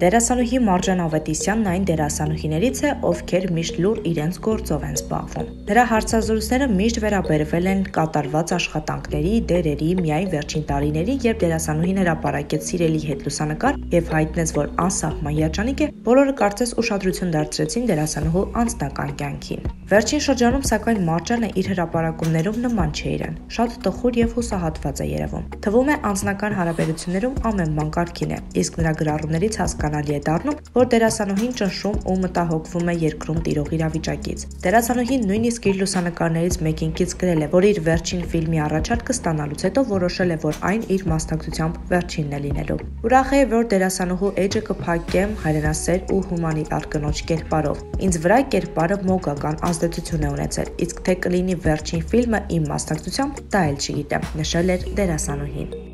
Դերասանուհի Մարջան Ավետիսյանն այն դերասանուհիներից է, ովքեր միշտ լուր իրենց գործով են զբաղվում։ Նրա հարցազրույցները միշտ վերաբերվել են կատարված աշխատանքների, դերերի, միայն վերջին տարիների, երբ դերասանուհին հրապարակեց սիրելի հետ լուսանկար եւ հայտնեց, որ անսահման երջանիկ է, բոլորը կարծես ուշադրություն դարձրեցին դերասանուհու անձնական կյանքին։ Վերջին շրջանում, սակայն, Մարջանը իր հրապարակումներում նման չէ իրեն։ Շատ տխուր եւ հուսահատված է երևում։ Թվում է անձնական հարաբերություններում ամեն բան կարգին է, իսկ նրա գրառումներից հասկանալի է դառնում, որ դերասանուհին ճնշում ու մտահոգվում է երկրում տիրող իրավիճակից։ Դերասանուհին նույնիսկ իր լուսանկարներից մեկին կից գրել է, որ իր վերջին ֆիլմի առաջարկը ստանալուց հետո որոշել է, որ այն իր մասնակցությամբ վերջինն է լինելու։ Ուրախ է, որ դերասանուհու էջը կփակեմ հայրենասեր ու հումանիտար կնոջ կերպարով։ Ինձ վրա կերպարը մոգական ազդեցություն է ունեցել, իսկ թե կլինի վերջին ֆիլմը իմ մասնակցությամբ, դա էլ չգիտեմ, նշել էր դերասանուհին։